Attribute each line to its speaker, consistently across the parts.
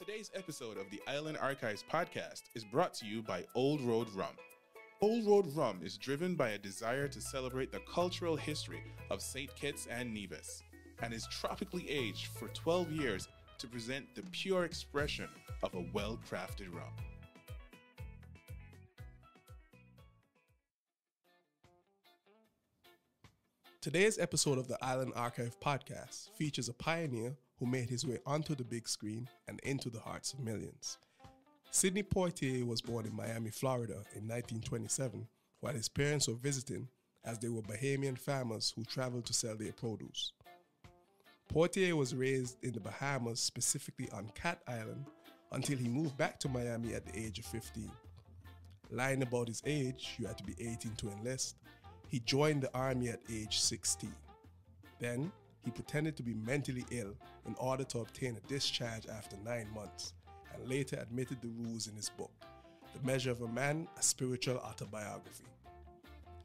Speaker 1: Today's episode of the Island Archives podcast is brought to you by Old Road Rum. Old Road Rum is driven by a desire to celebrate the cultural history of St. Kitts and Nevis and is tropically aged for 12 years to present the pure expression of a well crafted rum.
Speaker 2: Today's episode of the Island Archive podcast features a pioneer who made his way onto the big screen and into the hearts of millions. Sidney Poitier was born in Miami, Florida in 1927 while his parents were visiting as they were Bahamian farmers who traveled to sell their produce. Poitier was raised in the Bahamas, specifically on Cat Island, until he moved back to Miami at the age of 15. Lying about his age, you had to be 18 to enlist, he joined the army at age 16. Then, he pretended to be mentally ill in order to obtain a discharge after nine months, and later admitted the rules in his book, The Measure of a Man, a Spiritual Autobiography.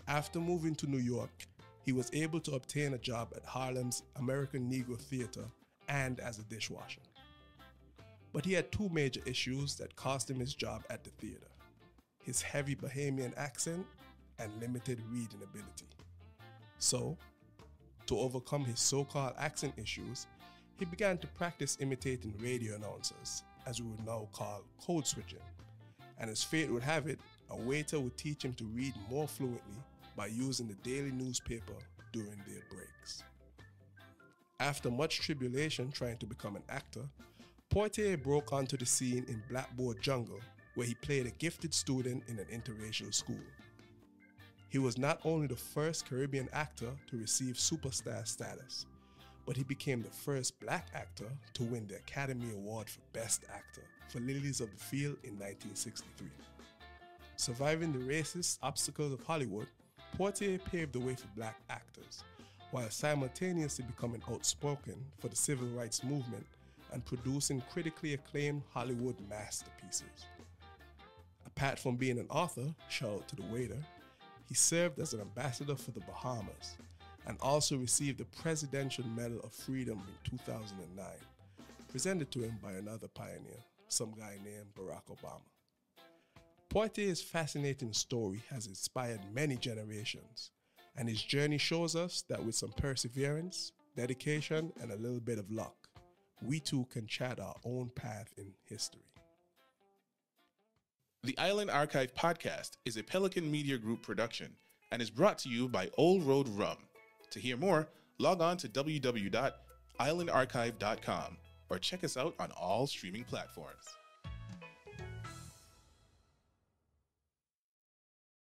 Speaker 2: After moving to New York, he was able to obtain a job at Harlem's American Negro Theater and as a dishwasher. But he had two major issues that cost him his job at the theater his heavy Bahamian accent and limited reading ability. So, to overcome his so called accent issues, he began to practice imitating radio announcers, as we would now call code switching. And as fate would have it, a waiter would teach him to read more fluently by using the daily newspaper during their breaks. After much tribulation trying to become an actor, Poitier broke onto the scene in Blackboard Jungle, where he played a gifted student in an interracial school. He was not only the first Caribbean actor to receive superstar status, but he became the first black actor to win the Academy Award for Best Actor for Lilies of the Field in 1963. Surviving the racist obstacles of Hollywood, Poitier paved the way for black actors, while simultaneously becoming outspoken for the civil rights movement and producing critically acclaimed Hollywood masterpieces. Apart from being an author, shout out to the waiter, he served as an ambassador for the Bahamas and also received the Presidential Medal of Freedom in 2009, presented to him by another pioneer, some guy named Barack Obama. Poitier's fascinating story has inspired many generations, and his journey shows us that with some perseverance, dedication, and a little bit of luck, we too can chart our own path in history.
Speaker 1: The Island Archive podcast is a Pelican Media Group production and is brought to you by Old Road Rum. To hear more, log on to www.islandarchive.com or check us out on all streaming platforms.